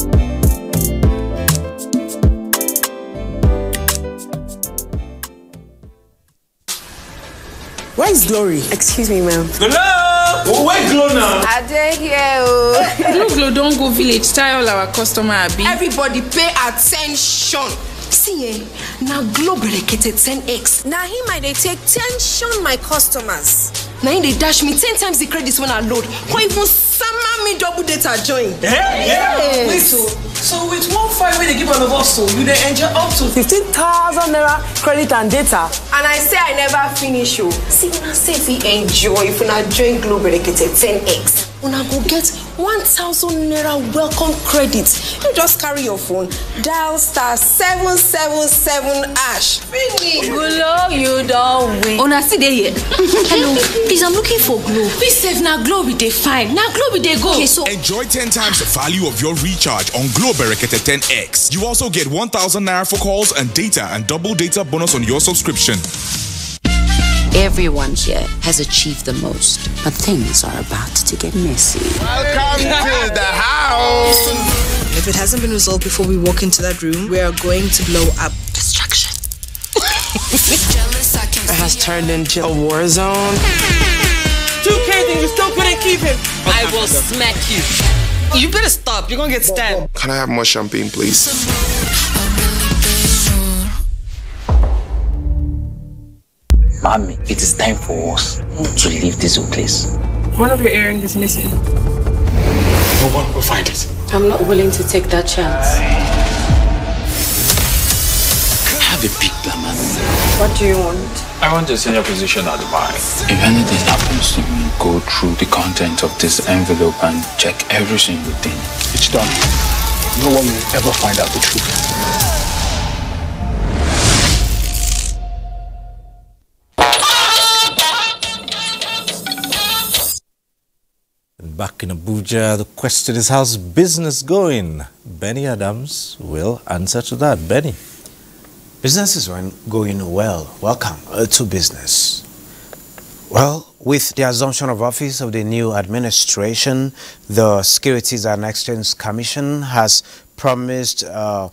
Speaker 44: Where is Glory?
Speaker 45: Excuse me, ma'am.
Speaker 44: Hello? Oh, where Glo now?
Speaker 45: I dey here.
Speaker 46: Glo Glo don go village tell all our customer abi.
Speaker 45: Everybody pay attention. See eh, na Glo berekete 10x. Now him I dey take tension my customers. Na him dey dash me 10 times the credit when I load. Come even sama me double data join.
Speaker 44: Eh? Yeah.
Speaker 45: Wait
Speaker 44: so, so with one five wey dey give all of us so you dey enjoy up to 15,000 naira credit and data.
Speaker 45: And I say I never finish o. See una sef fit enjoy if una join Glow berekete 10x. Una go get 1000 naira welcome credit. You just carry your phone, dial star 777 hash. Finish. Glo, you don win.
Speaker 46: Una still dey here. Hello, please I'm looking for Glo. Please sef na Glo we dey find. Na Glo we dey go.
Speaker 47: Okay, so enjoy 10 times the value of your recharge on Glo Berekete 10X. You also get 1000 naira for calls and data and double data bonus on your subscription.
Speaker 48: Everyone here has achieved the most, but things are about to get messy.
Speaker 49: Welcome to the house.
Speaker 23: If it hasn't been resolved before we walk into that room, we are going to blow up.
Speaker 48: Destruction.
Speaker 23: It has turned into a war zone.
Speaker 44: 2K thing, you still couldn't keep him.
Speaker 23: I will smack you. You better stop. You're gonna get stabbed.
Speaker 49: Can I have more champagne, please?
Speaker 48: Mommy, it is time for us to leave this place.
Speaker 23: One of your earrings is missing.
Speaker 44: No one will find it.
Speaker 21: I'm not willing to take that chance.
Speaker 48: Have a big plan, man.
Speaker 23: What do you want?
Speaker 31: I want a senior position at the bank.
Speaker 48: If anything happens to me, go through the content of this envelope and check every single thing.
Speaker 44: It's done. No one will ever find out the truth.
Speaker 1: In Abuja, the question is how's business going? Benny Adams will answer to that. Benny.
Speaker 50: Business is going well. Welcome uh, to business. Well, with the assumption of office of the new administration, the Securities and Exchange Commission has promised uh,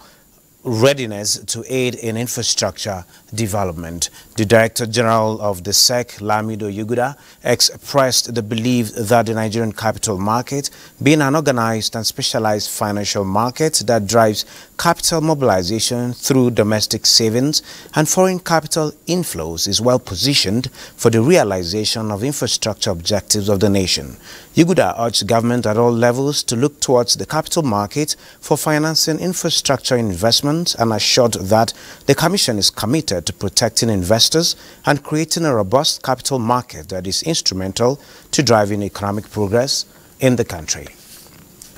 Speaker 50: readiness to aid in infrastructure development. The Director General of the SEC, Lamido Yuguda, expressed the belief that the Nigerian capital market, being an organized and specialized financial market that drives capital mobilization through domestic savings and foreign capital inflows, is well positioned for the realization of infrastructure objectives of the nation. Yuguda urged government at all levels to look towards the capital market for financing infrastructure investment and assured that the Commission is committed to protecting investors and creating a robust capital market that is instrumental to driving economic progress in the country.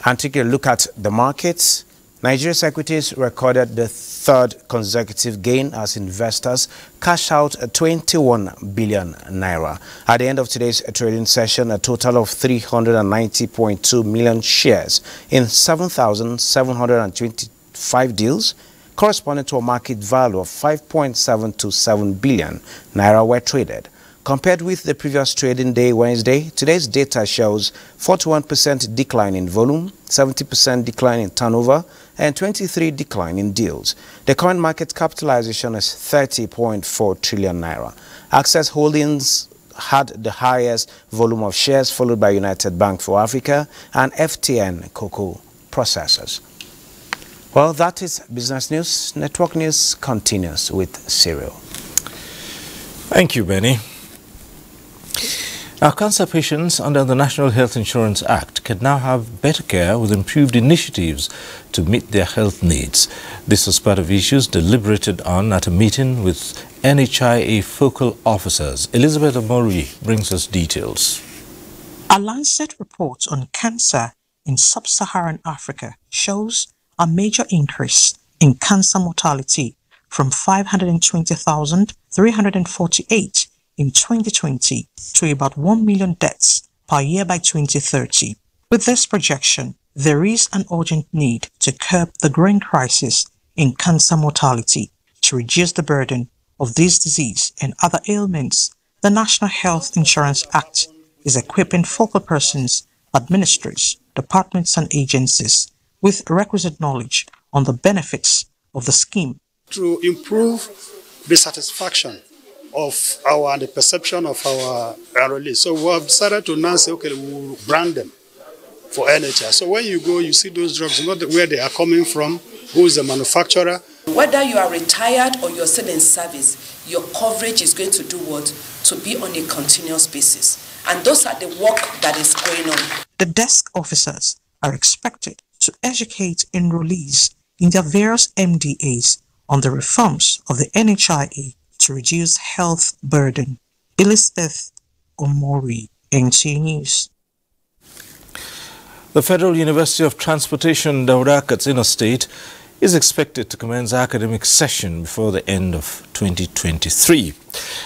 Speaker 50: And taking a look at the markets, Nigeria's equities recorded the third consecutive gain as investors cash out 21 billion naira. At the end of today's trading session, a total of 390.2 million shares in 7,725 deals corresponding to a market value of 5.727 billion naira were traded. Compared with the previous trading day, Wednesday, today's data shows 41% decline in volume, 70% decline in turnover, and 23 decline in deals. The current market capitalization is 30.4 trillion naira. Access Holdings had the highest volume of shares, followed by United Bank for Africa and FTN Cocoa Processors. Well, that is business news. Network news continues with Cyril.
Speaker 1: Thank you, Benny. Our cancer patients under the National Health Insurance Act can now have better care with improved initiatives to meet their health needs. This was part of issues deliberated on at a meeting with NHIA focal officers. Elizabeth Omori brings us details.
Speaker 51: A Lancet report on cancer in sub-Saharan Africa shows a major increase in cancer mortality from 520,348 in 2020 to about 1 million deaths per year by 2030. With this projection, there is an urgent need to curb the growing crisis in cancer mortality to reduce the burden of this disease and other ailments. The National Health Insurance Act is equipping focal persons, administrators, departments and agencies with requisite knowledge on the benefits of the scheme.
Speaker 52: To improve the satisfaction of our and the perception of our enrollees. So we have decided to now say, okay, we'll brand them for NHS. So when you go, you see those drugs, you know where they are coming from, who is the manufacturer.
Speaker 53: Whether you are retired or you're still in service, your coverage is going to do what? To be on a continuous basis. And those are the work that is going on.
Speaker 51: The desk officers are expected to educate enrollees in their various MDAs on the reforms of the NHIA to reduce health burden. Elizabeth Omori, NT News.
Speaker 1: The Federal University of Transportation, Daura Katsina State, is expected to commence academic session before the end of 2023.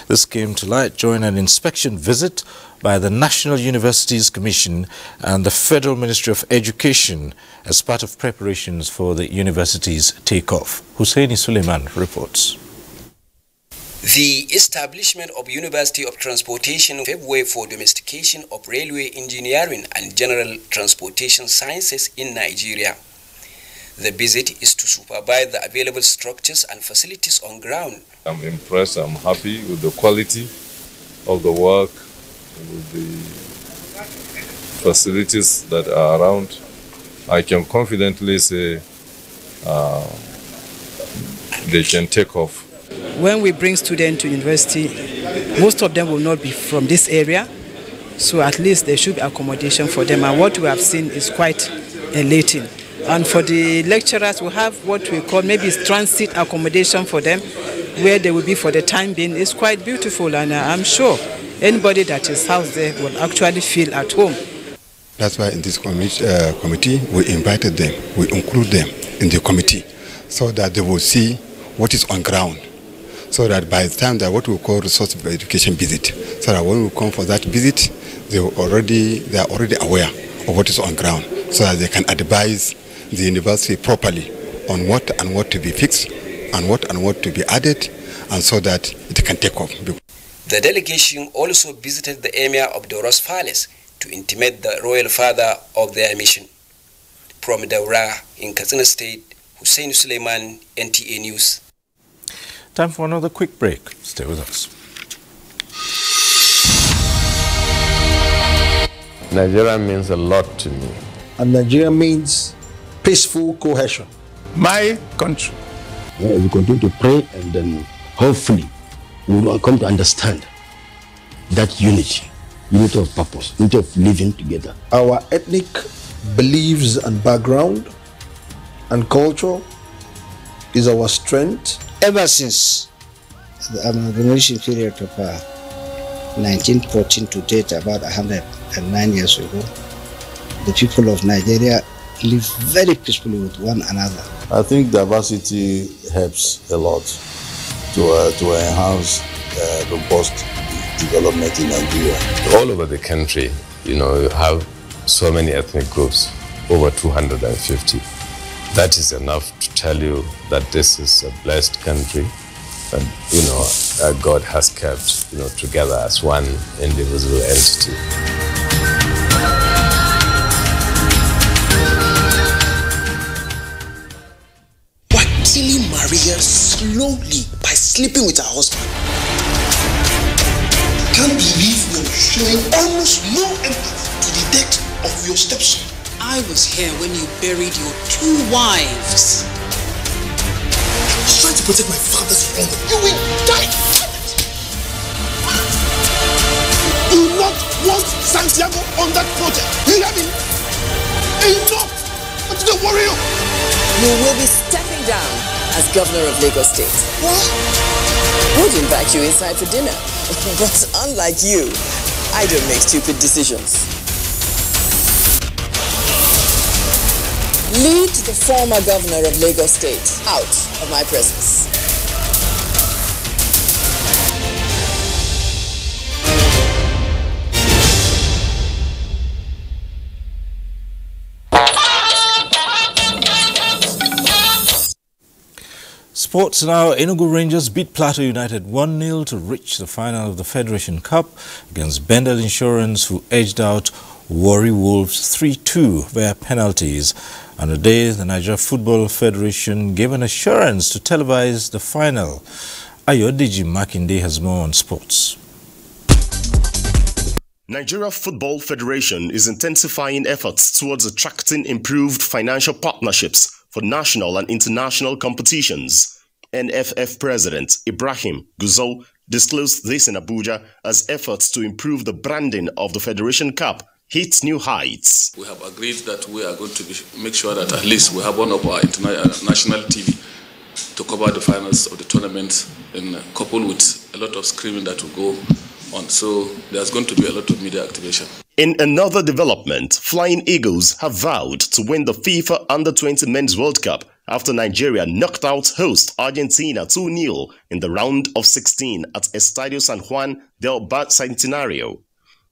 Speaker 1: This came to light during an inspection visit by the National Universities Commission and the Federal Ministry of Education as part of preparations for the university's takeoff. Husseini Suleiman reports.
Speaker 54: The establishment of University of Transportation paved way for domestication of railway engineering and general transportation sciences in Nigeria. The visit is to supervise the available structures and facilities on ground.
Speaker 55: I'm impressed, I'm happy with the quality of the work, with the facilities that are around. I can confidently say uh, they can take off
Speaker 56: when we bring students to university, most of them will not be from this area, so at least there should be accommodation for them. And what we have seen is quite elating. And for the lecturers, we have what we call maybe transit accommodation for them, where they will be for the time being. It's quite beautiful, and I'm sure anybody that is housed there will actually feel at home.
Speaker 57: That's why in this committee, uh, committee we invited them, we include them in the committee, so that they will see what is on ground so that by the time that what we call resource education visit, so that when we come for that visit, they already they are already aware
Speaker 58: of what is on ground so that they can advise the university properly on what and what to be fixed and what and what to be added and so that it can take off.
Speaker 51: The delegation also visited the emir of Daura's Palace to intimate the royal father of their mission. From Daura in Katsina State, Hussein Suleiman, NTA News.
Speaker 1: Time for another quick break. Stay with us.
Speaker 59: Nigeria means a lot to me.
Speaker 60: And Nigeria means peaceful cohesion.
Speaker 59: My country.
Speaker 61: Yeah, we continue to pray and then hopefully we will come to understand that unity, unity of purpose, unity of living together.
Speaker 60: Our ethnic beliefs and background and culture is our strength.
Speaker 62: Ever since the amalgamation period of uh, 1914 to date, about 109 years ago, the people of Nigeria live very peacefully with one another.
Speaker 61: I think diversity helps a lot to, uh, to enhance uh, robust development in Nigeria.
Speaker 19: All over the country, you know, you have so many ethnic groups, over 250. That is enough to tell you that this is a blessed country and, you know, uh, God has kept, you know, together as one indivisible entity.
Speaker 57: Slowly by sleeping with her husband. Can't believe you're showing almost no empathy to the death of your stepson.
Speaker 63: I was here when you buried your two wives.
Speaker 57: I was trying to protect my father's honor. You will die. Do not want Santiago on that project. You hear me? Enough! What did they worry you?
Speaker 64: You will be stepping down as governor of Lagos State.
Speaker 57: What?
Speaker 64: Would invite you inside for dinner. but unlike you, I don't make stupid decisions. Lead the former governor of Lagos State out of my presence.
Speaker 1: Sports now. Enugu Rangers beat Plateau United 1-0 to reach the final of the Federation Cup against Bendel Insurance who edged out Warri Wolves 3-2 via penalties. On the day, the Nigeria Football Federation gave an assurance to televise the final. Ayodeji Makinde has more on sports.
Speaker 65: Nigeria Football Federation is intensifying efforts towards attracting improved financial partnerships for national and international competitions. NFF President Ibrahim Gusau disclosed this in Abuja as efforts to improve the branding of the Federation Cup hit new heights.
Speaker 45: We have agreed that we are going to be, make sure that at least we have one of our international uh, TV to cover the finals of the tournament and uh, coupled with a lot of screaming that will go on. So there's going to be a lot of media activation.
Speaker 65: In another development, Flying Eagles have vowed to win the FIFA Under-20 Men's World Cup after Nigeria knocked out host Argentina 2-0 in the round of 16 at Estadio San Juan del Bicentenario.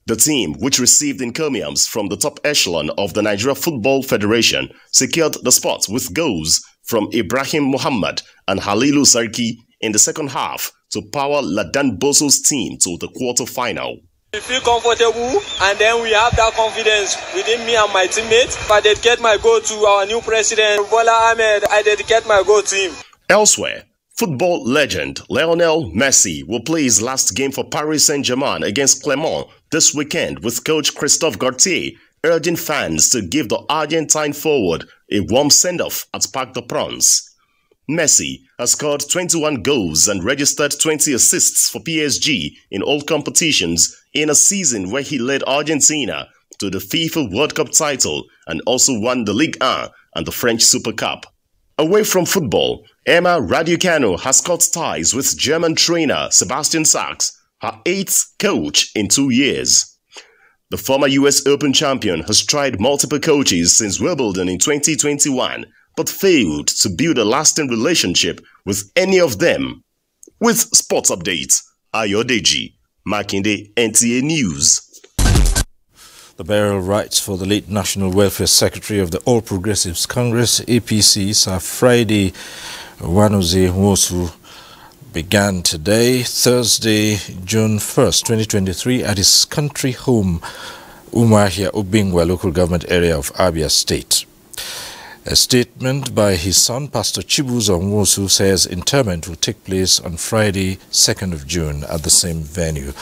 Speaker 65: The team, which received encomiums from the top echelon of the Nigeria Football Federation, secured the spot with goals from Ibrahim Muhammad and Halilu Sarki in the second half to power Ladan Bosso's team to the quarter-final.
Speaker 66: We feel comfortable and then we have that confidence within me and my teammates. I dedicate my goal to our new president, Bola Ahmed. I dedicate my goal to him.
Speaker 65: Elsewhere, football legend Lionel Messi will play his last game for Paris Saint-Germain against Clermont this weekend with coach Christophe Galtier urging fans to give the Argentine forward a warm send-off at Parc des Princes. Messi has scored 21 goals and registered 20 assists for PSG in all competitions in a season where he led Argentina to the FIFA World Cup title and also won the Ligue 1 and the French Super Cup. Away from football, Emma Raducanu has cut ties with German trainer Sebastian Sachs, her eighth coach in two years. The former US Open champion has tried multiple coaches since Wimbledon in 2021 but failed to build a lasting relationship with any of them. With sports updates, Ayodeji, Makinde NTA News.
Speaker 1: The burial rites for the late National Welfare Secretary of the All Progressives Congress, APC, Sir Friday Wanuze Nwosu, began today, Thursday, June 1st, 2023, at his country home, Umuahia Ubingwa local government area of Abia State. A statement by his son, Pastor Chibuzo Nwosu, says interment will take place on Friday, 2nd of June at the same venue.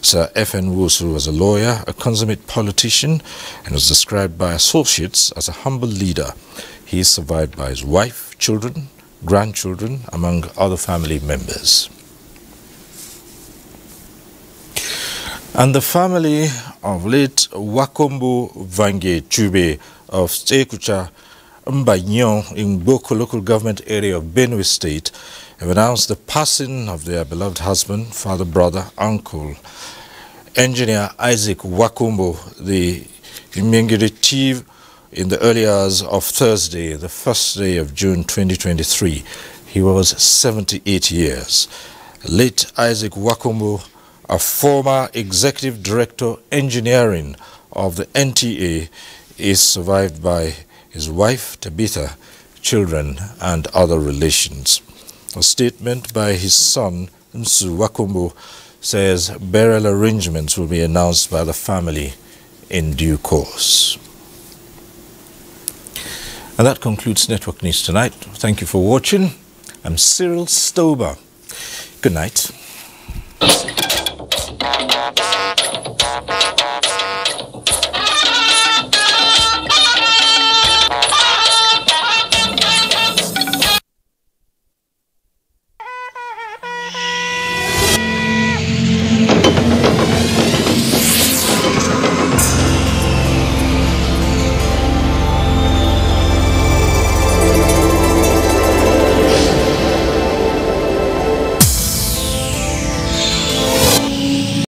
Speaker 1: Sir F.N. Nwosu was a lawyer, a consummate politician, and was described by associates as a humble leader. He is survived by his wife, children, grandchildren, among other family members. And the family of late Wakombo Vange Chube of Stekucha Mbanyon in Boko local government area of Benue State have announced the passing of their beloved husband, father, brother, uncle, engineer Isaac Wakombo, the chief in the early hours of Thursday, the first day of June 2023. He was 78 years. Late Isaac Wakombo, a former executive director engineering of the NTA, is survived by his wife Tabitha, children, and other relations. A statement by his son, Nsu Wakombo, says burial arrangements will be announced by the family in due course. And that concludes Network News tonight. Thank you for watching. I'm Cyril Stober. Good night.